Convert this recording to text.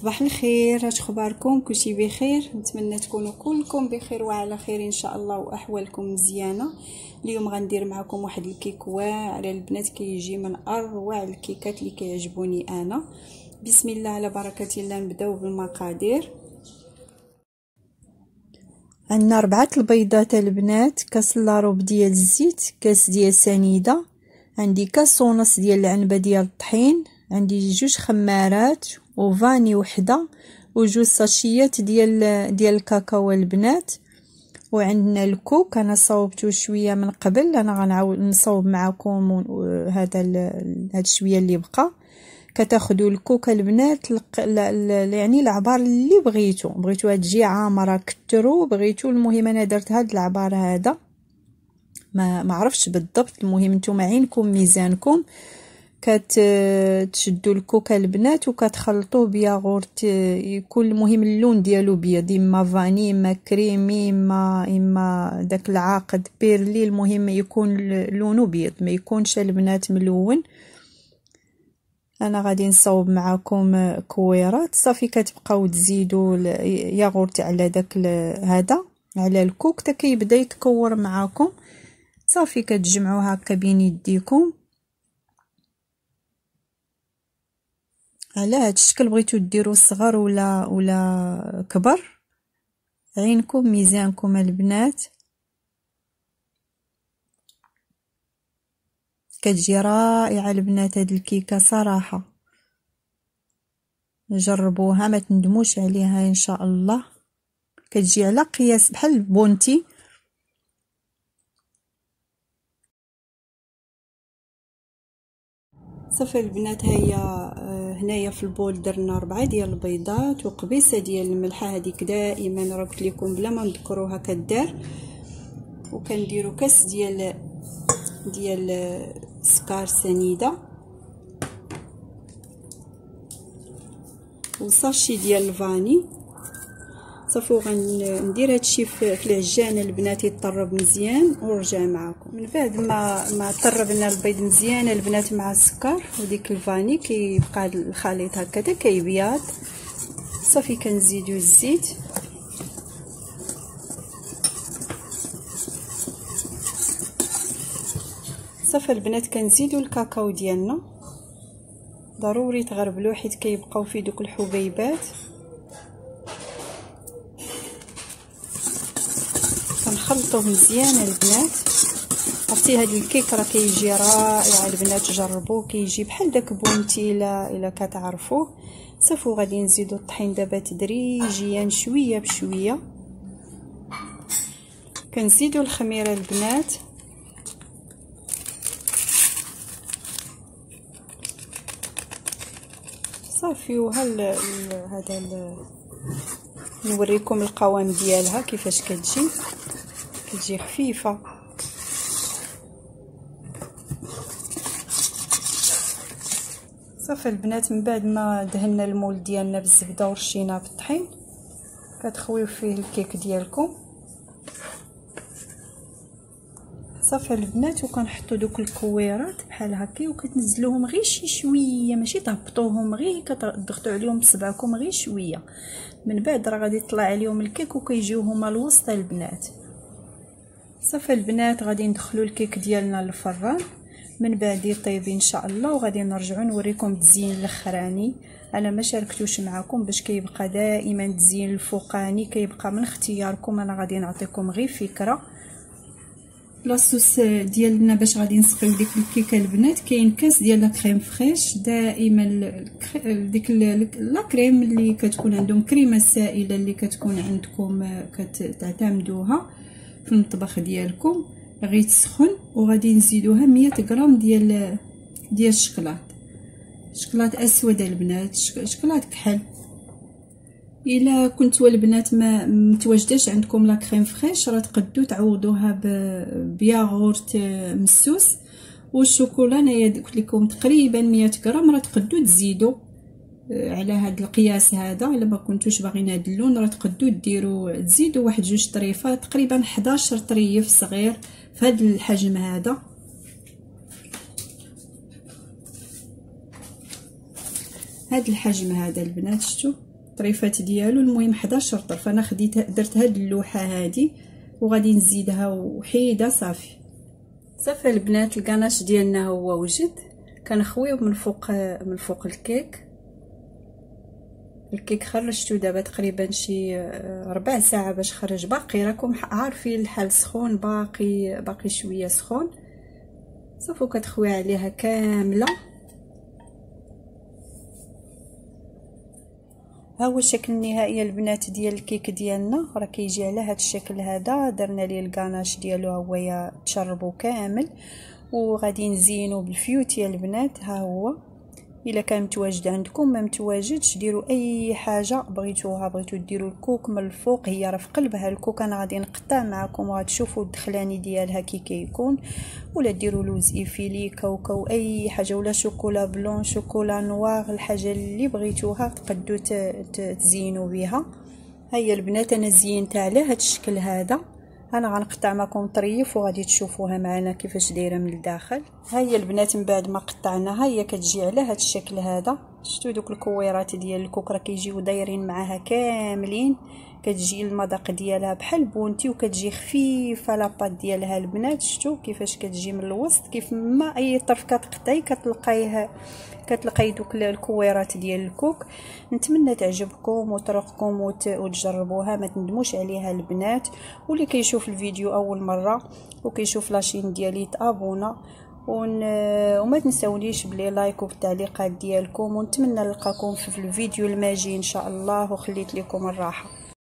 صباح الخير اش اخباركم كلشي بخير. نتمنى تكونوا كلكم بخير وعلى خير إن شاء الله وأحوالكم مزيانة. اليوم غندير معكم واحد الكيك واعر البنات كيجي من اروع الكيكات اللي كيعجبوني أنا. بسم الله على بركة الله نبدأو بالمقادير. عندنا ربعة البيضات البنات كاس إلا روب ديال الزيت كاس ديال سنيدة. عندي كاس ونص ديال العنبة ديال الطحين. عندي جوج خمارات. وفاني وحده وجوج ساشيات ديال ديال الكاكاو البنات وعندنا الكوك أنا صوبته شوية من قبل أنا غنعاود نصوب معكم هذا هذا شوية اللي بقى كتاخذوا الكوك البنات يعني العبار اللي بغيتو بغيتوها تجي عامره كثروا بغيتو المهم أنا درت هاد العبار هذا ما ما عرفتش بالضبط المهم نتوما عينكم ميزانكم كتشدوا الكوكا البنات وكتخلطوه بياغورت يكون المهم اللون ديالو بيض إما vanille إما كريمي إما إما داك العاقد بيرلي المهم يكون لونه بيض ما يكونش البنات ملون. أنا غادي نصوب معكم كويرات. صافي كتبقاو تزيدوا ياغورت على داك هذا على الكوك. حتى كيبدا يتكور معاكم. صافي كتجمعوا هكا بين يديكم. على هاد الشكل بغيتو ديرو صغر ولا ولا كبر. عينكم ميزانكم البنات. كتجي رائعة البنات هاد الكيكة صراحة. جربوها ما تندموش عليها إن شاء الله. كتجي على قياس بحال البونتي صافي البنات هيا آه، هنايا في البول درنا ربعة ديال البيضات وقبيصة ديال الملحة هذيك دائما راه قلت لكم بلا ما نذكروها كدار وكنديروا كاس ديال ديال سكر سنيدة. وصاشي ديال الفاني. صافي غندير هادشي في العجانه البنات يطرب مزيان ونرجع معكم من بعد ما ما طربنا البيض مزيان البنات مع السكر وديك الفاني كيبقى الخليط هكذا كيبيض صافي كنزيدو الزيت. صافي البنات كنزيدو الكاكاو ديالنا. ضروري تغربلو حيت كيبقاو فيه دوك الحبيبات. كنخلطوه مزيان البنات. عرفتي هاد الكيك راه كيجي رائع البنات جربوه كيجي بحال داك بونتي إلا كتعرفوه. صافي غادي نزيدو الطحين دابا تدريجيا شوية بشوية. كنزيدو الخميرة البنات. صافي وهل هذا نوريكم القوام ديالها كيفاش كتجي. كتجي خفيفة. صافي البنات من بعد ما دهنا المول ديالنا بالزبدة ورشيناه بالطحين كتخويو فيه الكيك ديالكم. صافي البنات وكنحطوا دوك الكويرات بحال هكا وكتنزلوهم غير شي شوية ماشي تهبطوهم غير كتضغطوا عليهم بصبعكم غير شوية. من بعد راه غادي يطلع عليهم الكيك وكيجيو هما الوسط البنات. صافي البنات غادي ندخلو الكيك ديالنا للفران من بعد يطيب إن شاء الله وغادي نرجعو نوريكم التزيين الأخراني. أنا ما شاركتوش معكم باش كيبقى دائما التزيين الفوقاني كيبقى من اختياركم. أنا غادي نعطيكم غير فكرة. la sauce ديالنا باش غادي نسقيو ديك الكيكة البنات. كاين كاس ديال la crème fraîche. دائما ديك لا كريم اللي كتكون عندهم كريمة سائلة اللي كتكون عندكم كتعتمدوها. في المطبخ ديالكم غير تسخن وغادي نزيدوها 100 غرام ديال ديال الشكلاط شكلاط أسود البنات شكلاط كحل. إلا كنتو البنات ما متواجداش عندكم لا كريم فريش راه تقدو تعوضوها بياغورت مسوس والشوكولا انايا قلت لكم تقريبا 100 غرام راه تقدو تزيدوا آه، على هذا القياس هذا. إلا ما كنتوش باغيين هذا اللون راه تقدو ديروا تزيدوا واحد جوج طريفات تقريبا 11 طريف صغير في هذا الحجم هذا. هذا الحجم هذا البنات شفتوا الطريفات ديالو. المهم 11 طرف. أنا خديت درت هاد اللوحة هادي وغادي نزيدها وحيدة صافي. صافي البنات الكناش ديالنا هو وجد. كنخويو من فوق من فوق الكيك. الكيك خرجتو دابا تقريبا شي ربع ساعة باش خرج. باقي راكم عارفين الحال سخون باقي باقي شوية سخون. صافي كتخوي عليها كاملة. ها هو الشكل النهائي البنات ديال الكيك ديالنا. راه كيجي على هذا الشكل هذا. درنا ليه الكاناش ديالو هو تشربو كامل. وغادي نزينو بالفيوت يا البنات. ها هو. إلا كان متواجد عندكم ما متواجدش ديروا أي حاجة بغيتوها بغيتو ديروا الكوك من الفوق هي راه في قلبها الكوك أنا غادي نقطع معكم وغتشوفوا الدخلاني ديالها كي كيكون ولا ديروا لوز effilé كاوكاو أي حاجة ولا chocolat blanc chocolat noir الحاجة اللي بغيتوها تقدو تزينوا بها هيا البنات أنا زينتها على هذا الشكل هذا. أنا غنقطع معكم طريف وغادي تشوفوها معنا كيفاش دايرة من الداخل. ها هي البنات من بعد ما قطعناها هي كتجي على هذا الشكل هذا. شفتوا دوك الكويرات ديال الكوك؟ راه كيجيو دايرين معاها كاملين. كتجي المذاق ديالها بحال Bounty وكتجي خفيفة la pâte ديالها البنات. شفتوا كيفاش كتجي من الوسط؟ كيف ما أي طرف كتقطعي كتلقايه كتلقاي دوك الكويرات ديال الكوك. نتمنى تعجبكم وتروقكم وتجربوها ما تندموش عليها البنات. واللي كيشوف الفيديو أول مرة وكيشوف la chaîne ديالي تابونا. ون... وما تنساونيش ب les likes وبالتعليقات ديالكم. ونتمنى نلقاكم في الفيديو الماجي إن شاء الله. وخليت لكم الراحة.